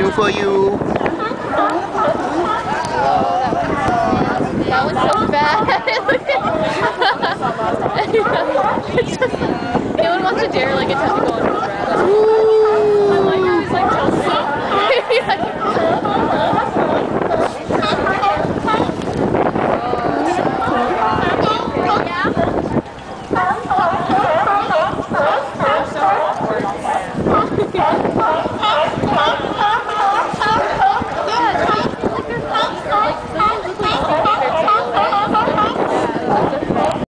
you for you. That was so bad. wants to dare like a tentacle on the breath. Yeah.